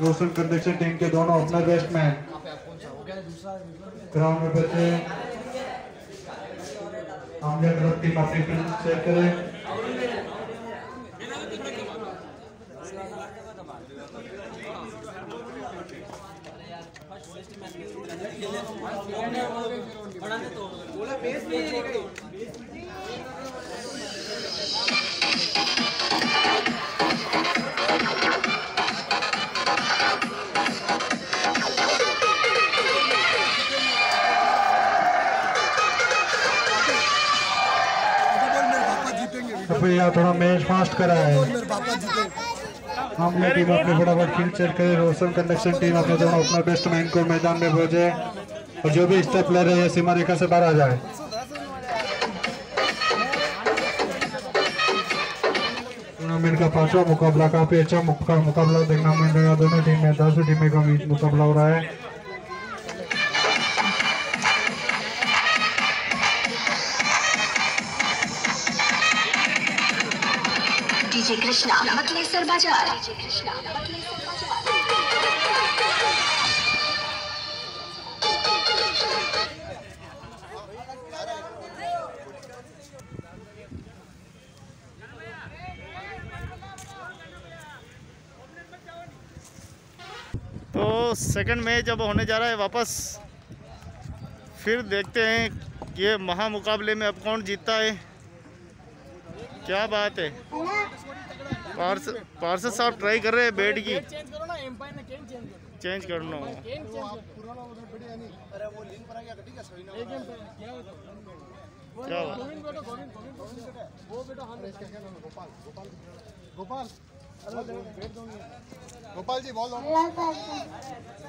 रोशन conduction team के दोनों opener batsman ground में बचे आमले तरफ़ टीम अपनी फ़ील्ड चेक करें। तो भैया थोड़ा मैच फास्ट करा है। हमने टीम अपने फटाफट फ़ील्ड चेक करे, रोशन कंडक्शन टीम अपने दोनों ओपनर बैट्समैन को मैदान में भेजे और जो भी स्टेप ले रहे हैं, सीमा रेखा से बाहर आ जाए। टूर्नामेंट का पांचवा मुकाबला काफ़ी अच्छा मुकाबला देखना मिल रहा है। दोनों टीम में दस टीमें का बीच मुकाबला हो रहा है। डीजे कृष्णा मतलेसर बाज़ार। तो सेकंड मैच अब होने जा रहा है वापस, फिर देखते हैं ये महामुकाबले में अब कौन जीतता है। क्या बात है? पार्सल पार्षद साहब ट्राई कर रहे हैं बैट की। चेंज करो ना एम्पायर ने केन चेंज करो। चेंज करना हो क्या हाँ? है? गोपाल। गोपाल गोपाल। अरे बैठ दो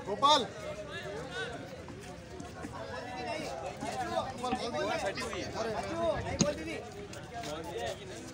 गोपाल जी बोल दो गोपाल